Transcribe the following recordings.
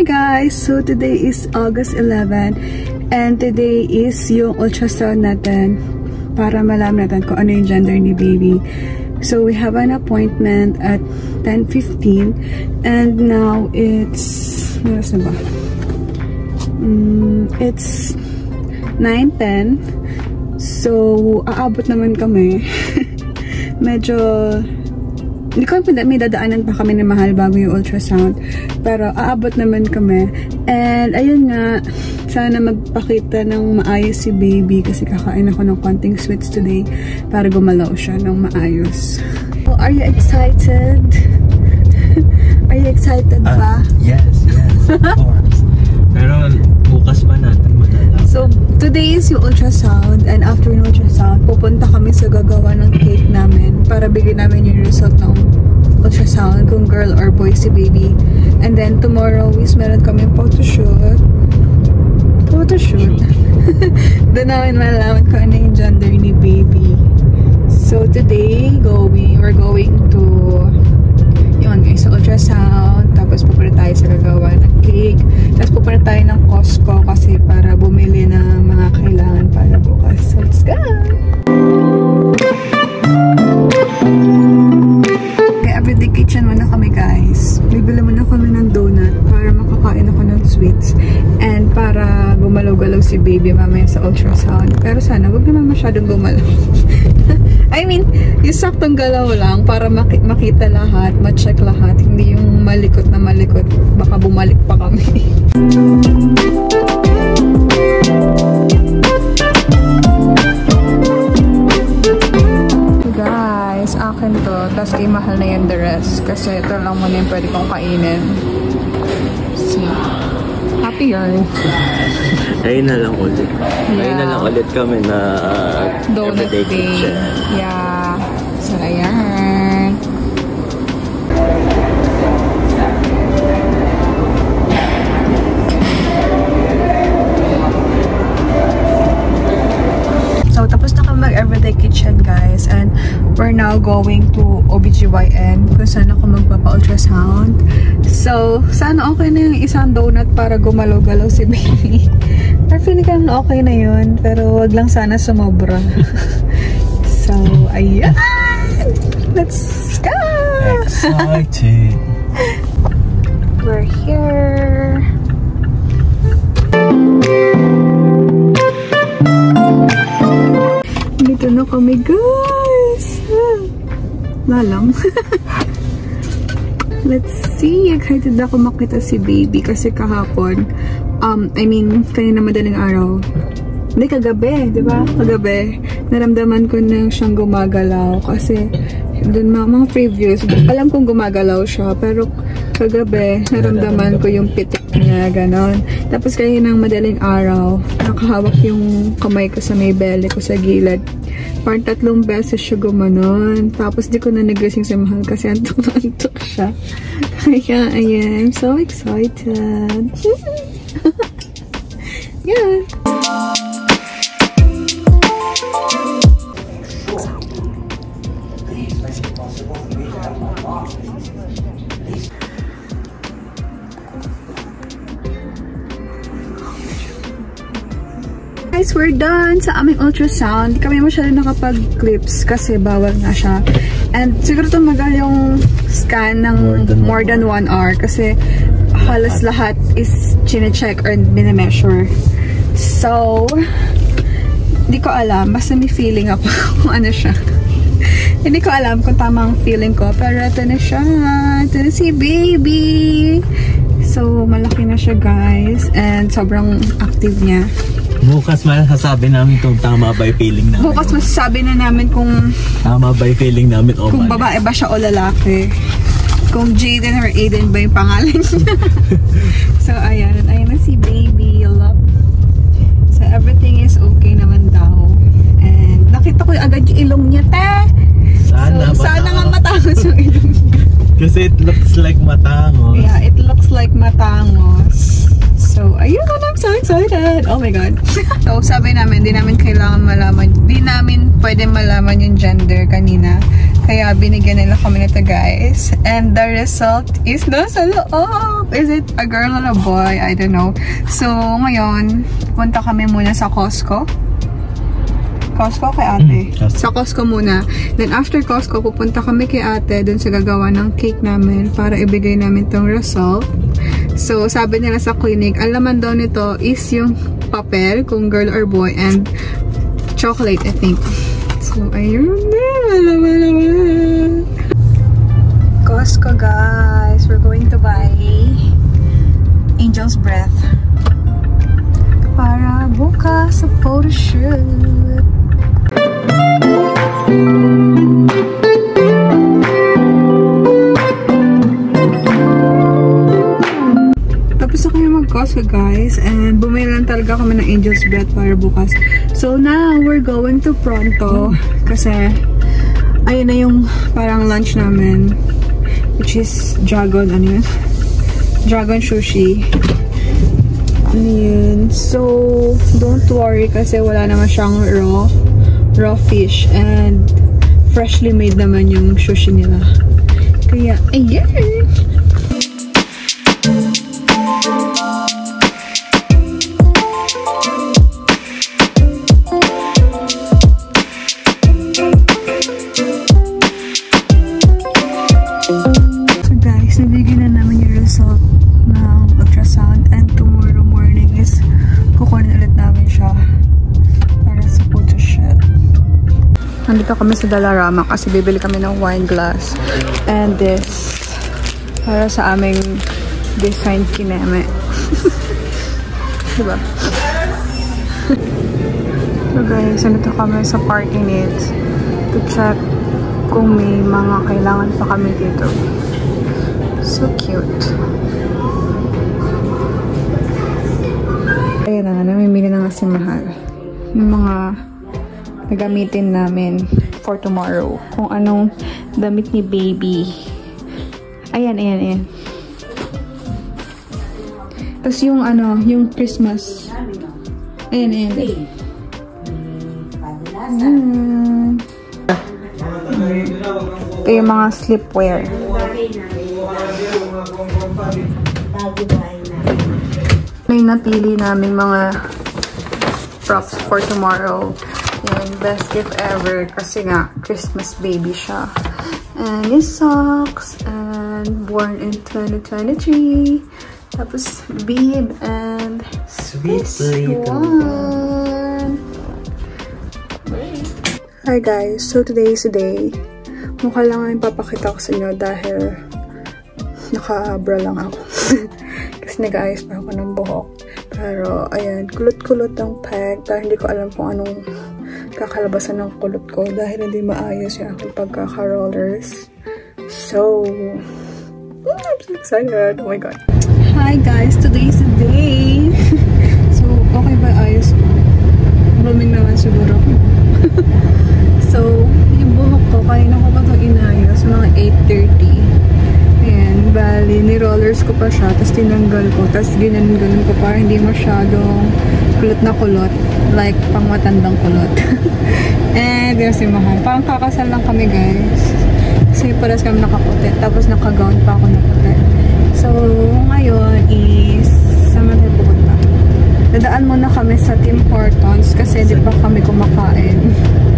Hi guys! So today is August 11 and today is yung ultrasound natin para malaman natin kung ano yung gender ni baby. So we have an appointment at 10.15 and now it's yes na ba? Mm, it's 9.10 so aabot naman kami medyo hindi ko may dadaanan pa kami ni Mahal bago yung ultrasound. Pero aabot naman kami. And ayun nga, sana magpakita ng maayos si baby kasi kakain ako ng konting sweets today para gumalaw siya ng maayos. Oh, are you excited? are you excited Ah, ba? yes, yes, of course. Pero bukas pa natin malalaman. So, today is yung ultrasound and after yung ultrasound, pupunta kami sa gagawa ng cake namin para bigyan namin yung result ng ultrasound kung girl or boy si baby. And then tomorrow is meron kami photoshoot. Photoshoot. Doon namin malalaman kung ano yung gender ni baby. So today, going, we're going to yun guys, ultrasound. Tapos pupunta tayo sa gagawa ng cake. Tapos pupunta tayo ng Costco kasi para bumili ng mga kailangan para bukas. So let's go! Okay, everyday kitchen muna kami guys. Bibili muna kami ng donut para makakain ako ng sweets. And para gumalaw-galaw si baby mamaya sa ultrasound. Pero sana, wag naman masyadong gumalaw. I mean, yung saktong galaw lang para maki makita lahat, ma-check lahat. Hindi yung malikot na malikot. Baka bumalik pa kami. Guys, akin to. Tapos kay mahal na yan the rest. Kasi ito lang muna yung pwede kong kainin. See. Happier. Ayun na lang ulit. Ayun na lang ulit kami na uh, Donut everyday day. kitchen. Yeah. So, ayan. So, tapos na kami mag-everyday kitchen, guys. And we're now going to OBGYN kung saan ako magpapa-ultrasound. So, sana okay na yung isang donut para gumalaw-galaw si baby. Pero feeling ko na okay na yun. Pero wag lang sana sumobra. so, ayan! Let's go! Excited. We're here. Dito na kami, guys! Na lang. Let's see. Excited ako makita si baby kasi kahapon, um, I mean, kanina madaling araw, hindi, kagabi, di ba? Kagabi, naramdaman ko na siyang gumagalaw kasi dun mga, mga previews, alam kong gumagalaw siya, pero kagabi, naramdaman ko yung pitik niya, ganon. Tapos kanina ng madaling araw, nakahawak yung kamay ko sa may belly ko sa gilid. Parang tatlong beses siya gumanon. Tapos di ko na nagising si Mahal kasi antok na antok siya. Kaya, ayan, I'm so excited. yeah. Guys, we're done sa aming ultrasound. Di kami masyado nakapag-clips kasi bawal nga siya. And siguro tumagal yung scan ng more than, one hour kasi halos lahat is chine-check or bine-measure. So, di ko alam. Basta may feeling ako kung ano siya. Hindi ko alam kung tamang feeling ko. Pero ito na siya. Ito na si baby. So, malaki na siya guys. And sobrang active niya. Bukas masasabi namin kung tama ba yung feeling namin. Bukas masasabi na namin kung Tama ba yung feeling namin o kung mali. babae ba siya o lalaki. Kung Jaden or Aiden ba yung pangalan niya. so, ayan. Ayan na si baby. Love. So, everything is okay naman daw. And nakita ko agad yung ilong niya, te. Sana, so, sana nga matangos. matangos yung ilong niya. Kasi it looks like matangos. Yeah, it looks like matangos. So, ayun, I'm so excited. excited! Oh my God. so, sabi namin, di namin kailangan malaman, di namin pwede malaman yung gender kanina. Kaya binigyan nila kami nito guys. And the result is nasa loob. Is it a girl or a boy? I don't know. So, ngayon, punta kami muna sa Costco. Costco kay ate. Mm, Costco. Sa Costco muna. Then after Costco, pupunta kami kay ate dun sa gagawa ng cake namin para ibigay namin tong result. So, sabi nila sa clinic, ang laman daw nito is yung papel, kung girl or boy, and chocolate, I think. So, ayun na. Laman, laman. Costco, guys. We're going to buy Angel's Breath para bukas sa photoshoot. Tapos na mag-Costco guys and bumili lang talaga kami ng Angel's Breath para bukas. So now, we're going to Pronto kasi ayun na yung parang lunch namin which is dragon, ano yun? Dragon sushi. Ano yun? So, don't worry kasi wala naman siyang raw raw fish and freshly made naman yung sushi nila. Kaya, ayan! So guys, nabigyan na namin yung result ng ultrasound and Nandito kami sa Dalarama kasi bibili kami ng wine glass and this para sa aming design kineme. diba? so guys, nandito kami sa parking needs to check kung may mga kailangan pa kami dito. So cute. Ayan na, namimili na nga si Mahal. Yung mga nagamitin namin for tomorrow. Kung anong damit ni baby. Ayan, ayan, ayan. Tapos yung ano, yung Christmas. Ayan, ayan. Ayan. Ito yung mga sleepwear. May napili namin mga props for tomorrow. Yung best gift ever kasi nga Christmas baby siya. And yung socks and born in 2023. Tapos bib and Sweet this one. Hi guys, so today is the day. Mukha lang ang papakita ko sa inyo dahil naka-bra lang ako. Kasi nag-ayos pa ako ng buhok. Pero, ayan, kulot-kulot ang peg. Dahil hindi ko alam kung anong kakalabasan ng kulot ko. Dahil hindi maayos yung aking pagkaka-rollers. So, I'm so excited. Oh my God. Hi guys, today is the day. so, okay ba ayos ko? Blooming naman siguro so, yung buhok ko, kanina ko pa ito inayos, mga 8.30. Bali, ni-rollers ko pa siya, tapos tinanggal ko, tapos ginanon-ganon ko para hindi masyadong kulot na kulot, like pang matandang kulot. And, yun si Mahal. Parang kakasal lang kami, guys. Kasi paras kami nakaputi, tapos nakagown pa ako na puti. So, ngayon is, saan man pupunta? Dadaan muna kami sa Tim Hortons kasi di pa kami kumakain.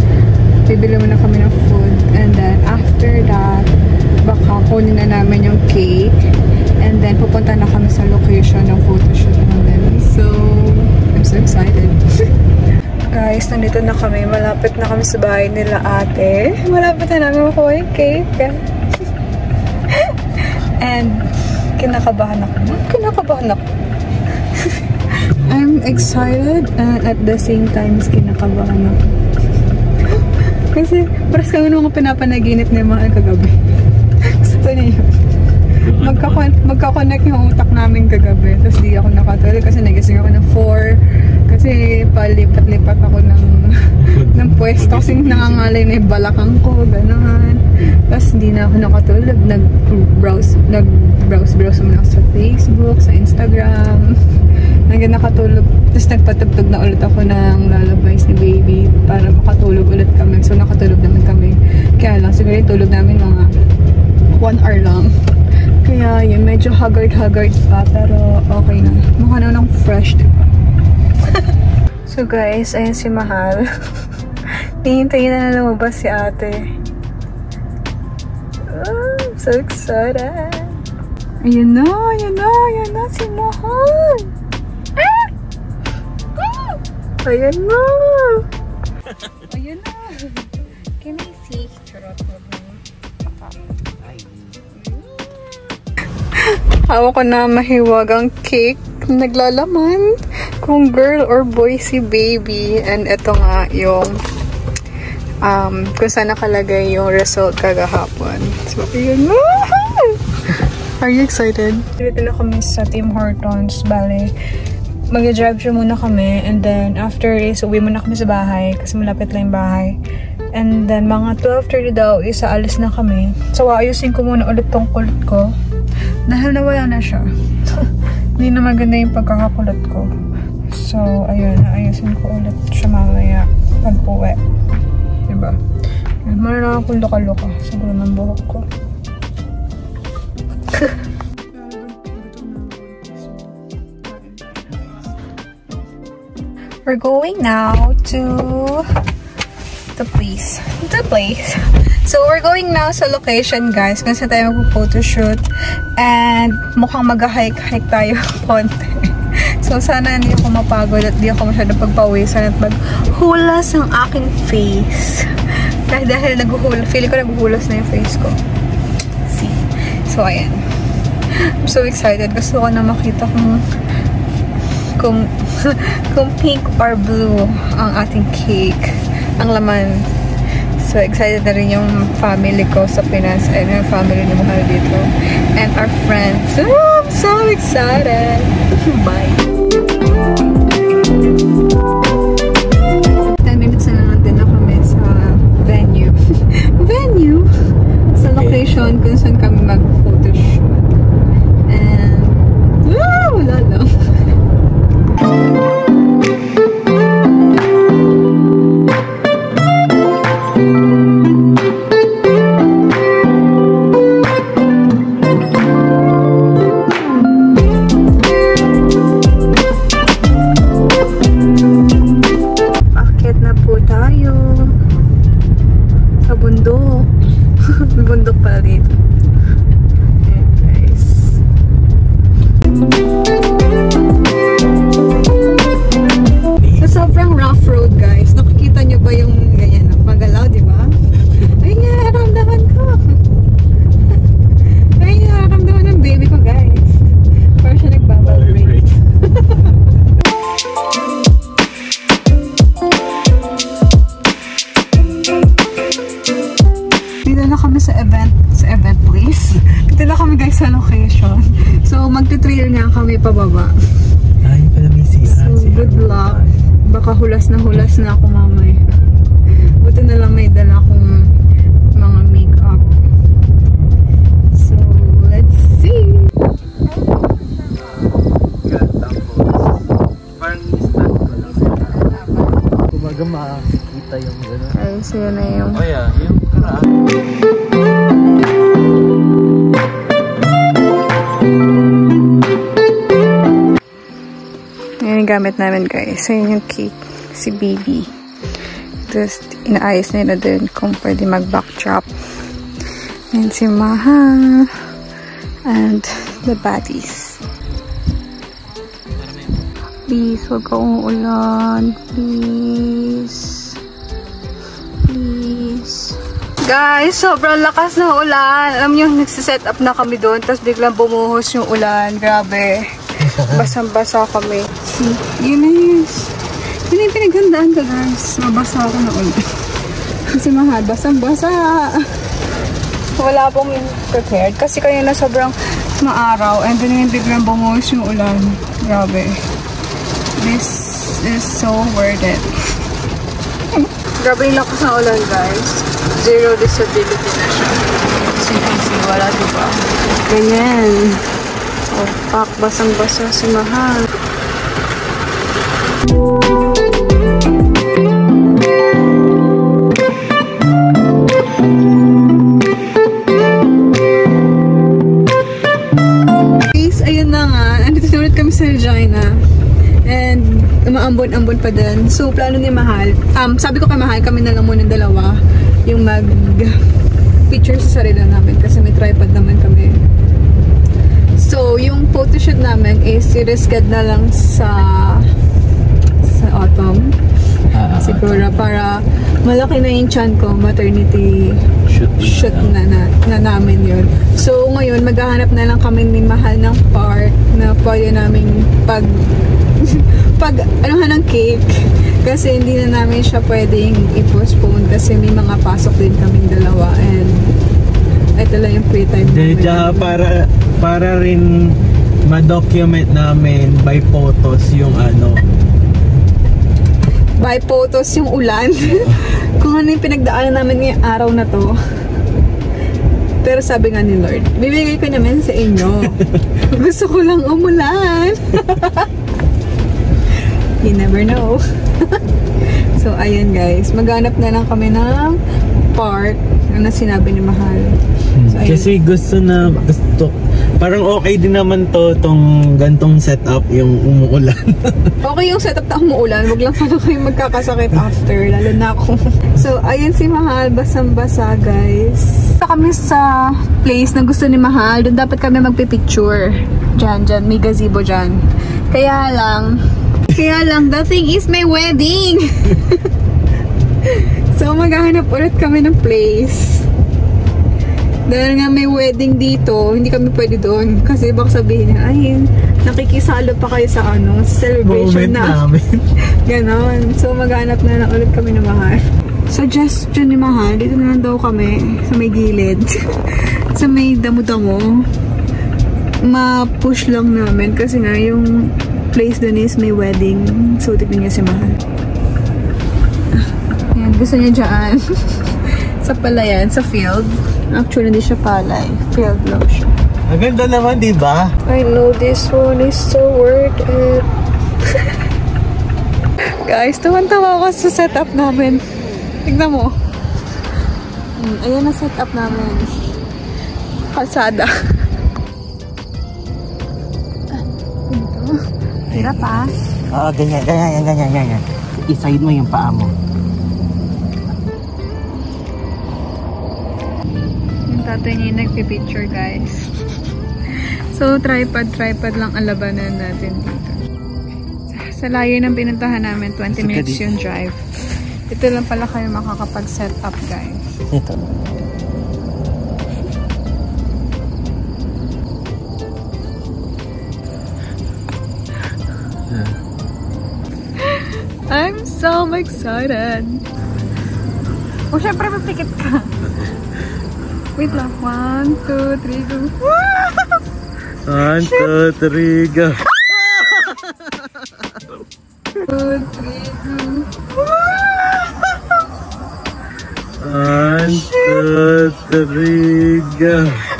Bibili muna kami ng food. And then, after that, baka kunin na namin yung cake. And then, pupunta na kami sa location ng photoshoot namin. So, I'm so excited. Guys, nandito na kami. Malapit na kami sa bahay nila ate. Malapit na namin makuha yung cake. And, kinakabahan ako. Kinakabahan ako. I'm excited and at the same time kinakabahan ako. Kasi paras kami ng mga pinapanaginip ni mga kagabi. Yun. Magkakon magkakonect yung utak namin kagabi. Tapos di ako nakatulog kasi nagising ako ng 4. Kasi palipat-lipat ako ng, ng pwesto kasi nangangalay na yung balakang ko. Gano'n. Tapos di na ako nakatulog. Nag-browse, nag-browse-browse muna sa Facebook, sa Instagram. Hanggang nakatulog. Tapos nagpatugtog na ulit ako ng lullabies ni baby para makatulog ulit kami. So nakatulog naman kami. Kaya lang, siguro yung tulog namin mga 1 hour lang. Kaya yun, medyo haggard-haggard pa. Pero okay na. Mukha na ng fresh, diba? so guys, ayan si Mahal. Hihintayin na na lumabas si ate. Oh, so excited. Ayan na, ayan na, ayan na si Mahal. Ah! Ah! Ayan na. Hawak ko na mahiwagang cake. Naglalaman kung girl or boy si baby. And ito nga yung um, kung saan nakalagay yung result kagahapon. So, yun! Are you excited? Dito na kami sa Tim Hortons. Bale, mag-drive siya muna kami. And then, after is, uwi muna kami sa bahay. Kasi malapit lang yung bahay. And then, mga 12.30 daw, isa alis na kami. So, ayusin ko muna ulit tong kulot ko. Dahil nawala na siya. Hindi na maganda yung pagkakakulot ko. So, ayun, ayusin ko ulit siya mamaya pag uwi. Diba? Muna na akong luka-luka sa gulo ng buhok ko. We're going now to the place. The place. So, we're going now sa location, guys. Kung saan tayo mag-photoshoot. And mukhang mag-hike-hike tayo konti. So, sana hindi ako mapagod at hindi ako masyadong pagpawisan at maghulas ang aking face. Dahil, dahil naghuhulas, feeling ko naghuhulas na yung face ko. See? So, ayan. I'm so excited. Gusto ko na makita kung kung kung pink or blue ang ating cake. Ang laman. So, excited na rin yung family ko sa Pinas and yung family ni Mahal dito. And our friends. Oh, I'm so excited! Bye! 10 minutes na din na kami sa venue. venue? Sa location kung saan kami mag-photoshoot. Na ako mamay. Buti na lang may dala akong mga makeup. So, let's see. Parang start ko lang sa Kumaga makikita yung gano'n. Ay, so yun na yung... Oh yeah, yung karaan. Yan yung gamit namin guys. Ayun yung cake. Si baby. Tapos, inaayos nila din kung pwede mag-backdrop. Yan si Maha. And the baddies. Please, huwag ka umuulan. Please. Please. Guys, sobrang lakas ng ulan. Alam niyo, nagsiset up na kami doon. Tapos biglang bumuhos yung ulan. Grabe. Basang-basa kami. See, yun na yun. Yun na yung pinaghandaan ko, guys. Mabasa ako na ulit. Kasi mahal, basang-basa. Wala pong prepared. Kasi kanina sobrang maaraw. And then yung biglang bumuhos yung ulan. Grabe. This is so worth it. Grabe yung lakas ng ulan, guys. Zero disability na siya. As you wala, diba? Ganyan. Oh, pak, basang-basa si Mahal. Guys, umaambon-ambon pa din. So, plano ni Mahal. Um, sabi ko kay Mahal, kami na lang muna dalawa yung mag picture sa sarili namin kasi may tripod naman kami. So, yung photoshoot namin is i-reschedule na lang sa sa autumn. Ah, Siguro para malaki na yung chan ko, maternity Shoot. shoot na, na, na namin yun. So, ngayon, maghahanap na lang kami ni Mahal ng park na pwede namin pag pag anuhan ng cake kasi hindi na namin siya pwedeng i-postpone kasi may mga pasok din kaming dalawa and ito lang yung free time namin. tsaka para, para rin ma-document namin by photos yung ano. by photos yung ulan. Kung ano yung pinagdaanan namin ngayong araw na to. Pero sabi nga ni Lord, bibigay ko naman sa inyo. Gusto ko lang umulan. you never know. so, ayun guys. Maghanap na lang kami ng park na sinabi ni Mahal. So, ayun. Kasi gusto na, gusto, parang okay din naman to, tong gantong setup, yung umuulan. Okay yung setup na umuulan. Huwag lang sana kayo magkakasakit after. Lalo na ako. So, ayun si Mahal. Basang-basa, guys. Sa kami sa place na gusto ni Mahal. Doon dapat kami magpipicture. Diyan, diyan. May gazebo dyan. Kaya lang, kaya lang, the thing is may wedding. so, maghahanap ulit kami ng place. Dahil nga may wedding dito, hindi kami pwede doon. Kasi baka sabihin niya, ay, nakikisalo pa kayo sa ano, sa celebration Moment na. namin. Ganon. So, maghanap na lang ulit kami ng Mahal. Suggestion ni Mahal, dito na lang daw kami sa may gilid. sa may damo-damo. Ma-push lang namin kasi nga yung place dun is may wedding. So, tignan niya si Mahal. Yan, gusto niya dyan. sa palayan, sa field. Actually, hindi siya palay. Field lang siya. Ang ganda naman, di ba? I know this one is so worth it. Guys, tuwan-tawa ako sa setup namin. Tignan mo. Hmm, ayan ang setup namin. Kalsada. Hirap ah. Oo, ganyan, ganyan, ganyan, ganyan. I-side mo yung paa mo. Yung tatay niya yung nagpipicture, guys. So, tripod, tripod lang ang labanan natin dito. Sa layo ng pinuntahan namin, 20 minutes yung drive. Ito lang pala kayo makakapag-set up, guys. Ito. I'm excited! O, syempre, magpikit ka. Wait lang. One, two, three, go. One, two, three, go. Two, three, go. One, two, three, go.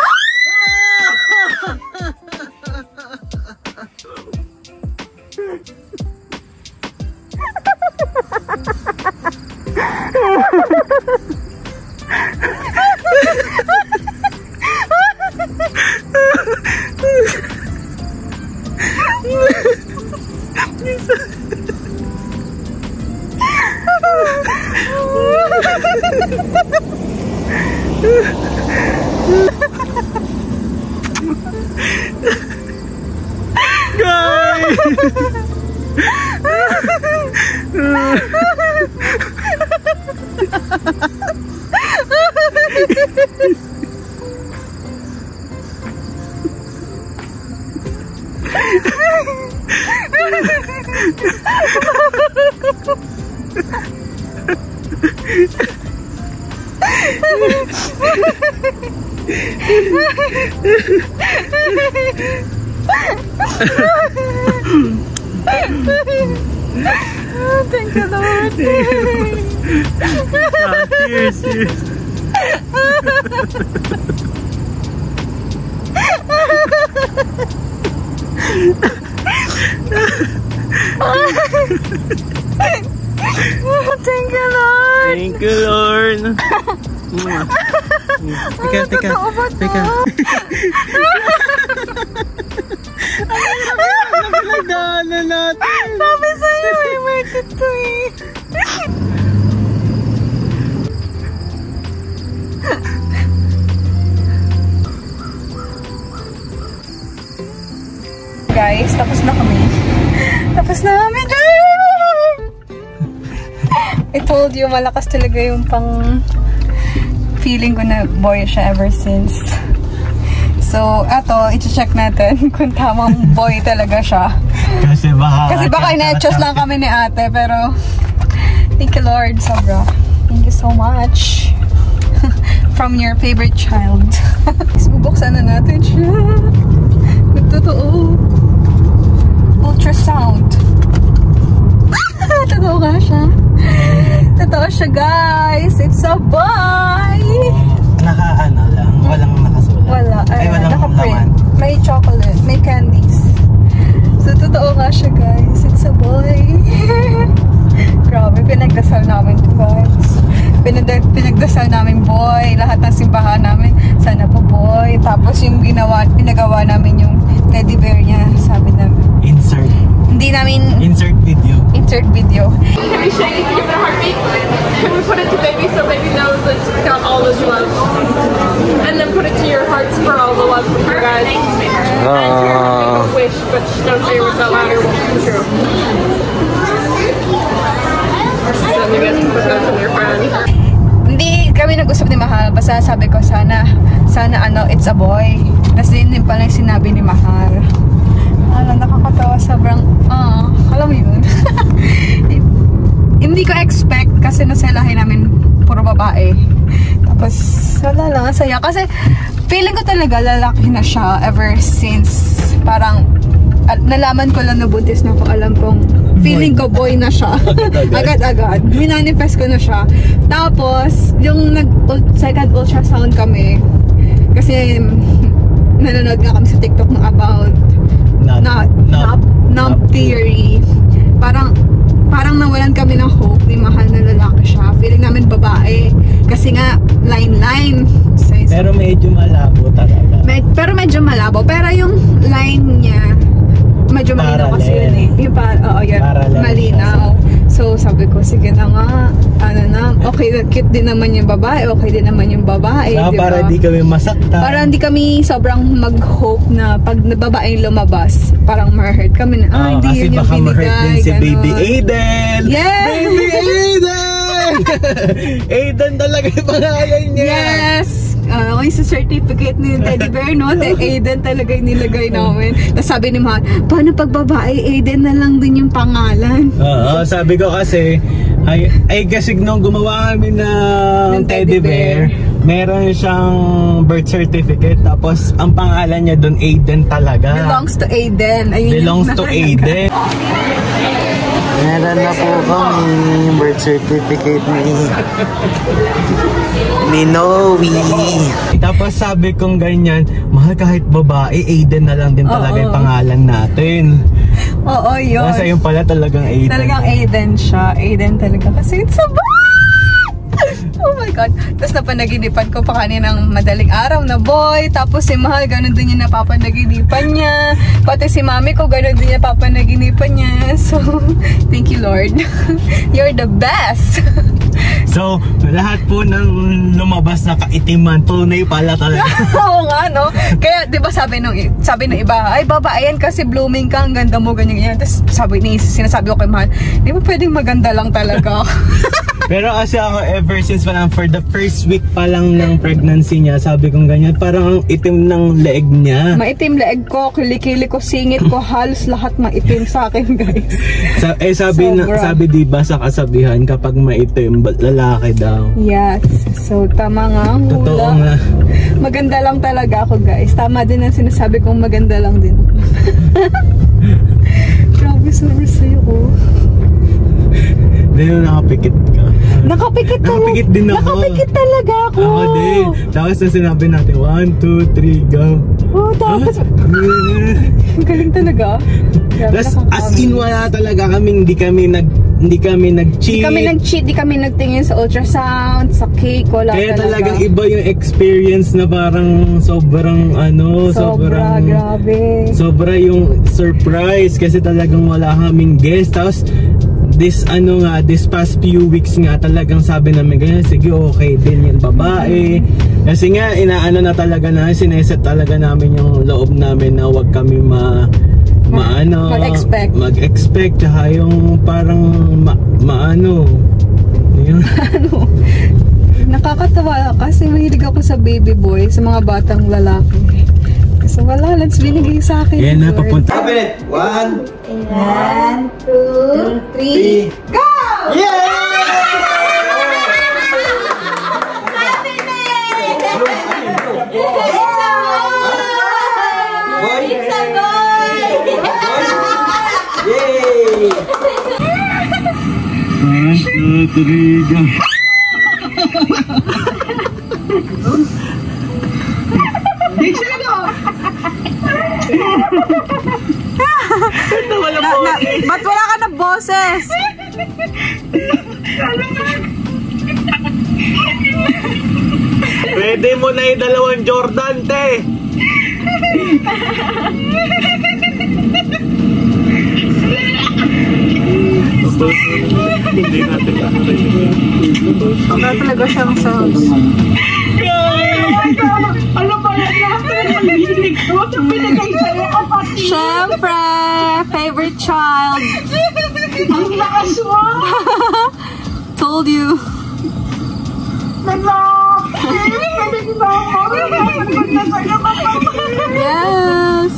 Thank you, Lord. Ah, cheers, cheers. Thank you, Lord! Thank you, Lord. Teka, teka. totoo ba to? Teka. Nagdaanan natin. Sabi sa'yo eh, worth it to eh. Guys, tapos na kami. Tapos na kami, I told you, malakas talaga yung pang feeling ko na boy siya ever since. So, eto, i-check natin kung tamang boy talaga siya. Kasi baka... Kasi baka ina-adjust lang kami ni ate, pero thank you Lord, sobra. Thank you so much. From your favorite child. Bubuksan na natin siya. Totoo. Ultrasound. Totoo nga siya. Totoo siya guys. It's a boy. Naka ano lang, walang nakasulat. Wala. Ay, walang naka-print. May chocolate. May candies. So, totoo nga siya, guys. It's a boy. Grabe, pinagdasal namin to, guys. Pinag pinagdasal namin, boy. Lahat ng simbahan namin, sana po, boy. Tapos yung ginawa, pinagawa namin yung teddy bear niya. Sabi namin. Insert. Hindi namin Insert video. insert video. Can we shake it to give it a heartbeat? Can we put it to baby so baby knows it's got all this love? And then put it to your hearts for all the love from you guys. And to your ah. heart, make a wish, but shh, don't say it with that louder, it won't come true. So you guys can put that to your friend. Hindi kami nag-usap ni Mahal. Basta sabi ko, sana, sana ano, it's a boy. Tapos din din pala yung sinabi ni Mahal. Ano, nakakatawa. Sobrang, ah, alam mo yun. Hindi ko expect kasi nasalahin namin puro babae. Tapos, wala lang, ang saya. Kasi, feeling ko talaga lalaki na siya ever since parang al- nalaman ko lang na buntis na ako. Alam kong, feeling ko boy na siya. Agad-agad. Minanifest ko na siya. Tapos, yung nag second ultrasound kami, kasi nanonood nga kami sa TikTok ng about Not, na knob, knob theory. Parang parang nawalan kami ng hope ni mahal na lalaki siya. Feeling namin babae. Kasi nga, line-line. Pero medyo malabo talaga. Med- pero medyo malabo. Pero yung line niya, medyo malinaw kasi Parallel. yun eh. Yung par oo, yun. Parallel malinaw. So, sabi ko, sige na nga. Ano na, okay, cute din naman yung babae. Okay din naman yung babae. Saka di ba? para di kami masaktan. Para hindi kami sobrang mag-hope na pag na babaeng lumabas, parang ma-hurt kami na, ah, Ah, hindi kasi yun yung baka ma-hurt binigay. din si ganon. Baby Aiden! Yes! Baby Aiden! Aiden talaga yung pangalan niya! Yes! Uh, yung sa certificate ni Teddy Bear, no? Te Aiden talaga yung nilagay namin. Tapos sabi ni Mahal, paano pag babae, Aiden na lang din yung pangalan? Oo, sabi ko kasi, ay, ay kasi nung gumawa kami ng Ng teddy teddy bear, meron siyang birth certificate, tapos ang pangalan niya doon Aiden talaga. Belongs to Aiden. Ayun yung Belongs to. Aiden. Meron na po kami birth certificate ni ni Noe. Tapos sabi kong ganyan, mahal kahit babae, Aiden na lang din talaga Oo. yung pangalan natin. Oo, yun. Kasi yung pala talagang Aiden. Talagang Aiden siya. Aiden talaga. Kasi it's a boy! Oh my God. Tapos napanaginipan ko pa kaninang madaling araw na boy. Tapos si Mahal, ganun din yung napapanaginipan niya. Pati si Mami ko, ganun din yung napapanaginipan niya. So, thank you Lord. You're the best. So, lahat po ng lumabas na kaitiman, tunay pala talaga. Oo nga, no? Kaya, di ba sabi nung, sabi ng iba, ay babae yan kasi blooming ka, ang ganda mo, ganyan, ganyan. Tapos sabi ni, sinasabi ko kay Mahal, di ba pwedeng maganda lang talaga? Pero kasi ako, ever since parang for the first week pa lang ng pregnancy niya, sabi kong ganyan, parang ang itim ng leeg niya. Maitim leeg ko, kilikili ko, singit ko, halos lahat maitim sa akin, guys. Sa, eh sabi na, Sobra. sabi di ba sa kasabihan kapag maitim lalaki daw. Yes. So, tama nga ang Totoo hula. nga. Maganda lang talaga ako, guys. Tama din ang sinasabi kong maganda lang din. Grabe, sorry sa'yo ko. Dahil nakapikit ka. Nakapikit talaga. Nakapikit din ako. Nakapikit talaga ako. Ako din. Tapos na sinabi natin, 1, 2, 3, go. Oh, tapos, ang galing talaga. Tas, as in wala talaga kaming, hindi kami nag, hindi kami nag-cheat. kami nag-cheat, di kami nagtingin sa ultrasound, sa cake, wala Kaya talaga. talagang iba yung experience na parang sobrang ano, Sobra, sobrang grabe. sobra yung surprise kasi talagang wala kaming guest. Tapos this ano nga, this past few weeks nga talagang sabi namin ganyan, sige okay din yung babae. Kasi nga inaano na talaga na sineset talaga namin yung loob namin na wag kami ma maano Mag-expect. mag-expect tsaka yung parang ma, maano yun Nakakatawa kasi mahilig ako sa baby boy, sa mga batang lalaki. Kasi wala, let's binigay sa akin. yan na papunta. One. One, two, three. go Ba't wala ka na boses? Pwede mo na yung dalawang Jordan, te. Wala talaga siyang sounds. Siyempre, favorite child. Ang lakas mo! Told you. Lalaki! Balik na ako! Balik na sa'yo, kapatid! Yes.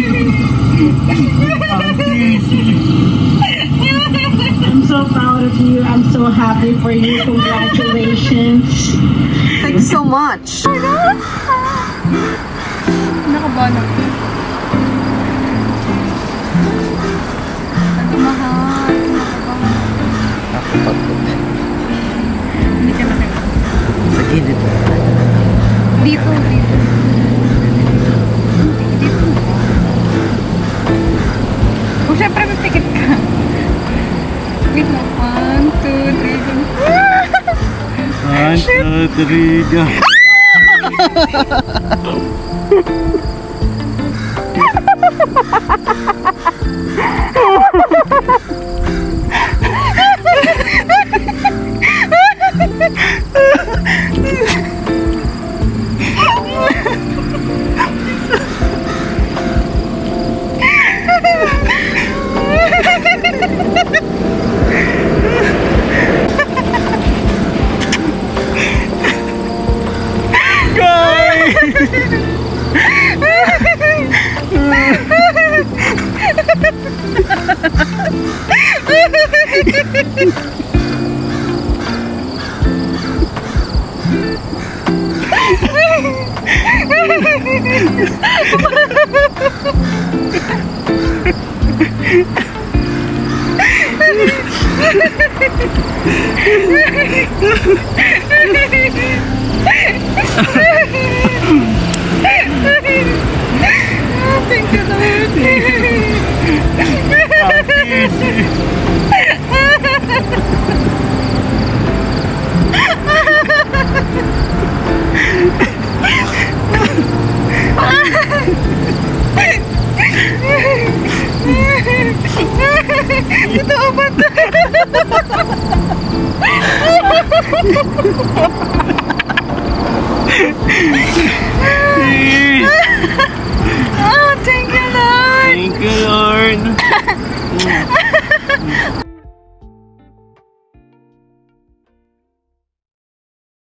I'm so proud of you. I'm so happy for you. Congratulations. Thank you so much. Oh nakabahan ako. Ano mahal? Hindi ka nakita. Sa gilid. Dito, dito. Dito. May ticket ka. Wait lang. One, two, three, go. One, two, three, go. Thank Totoo ba ito? Oh,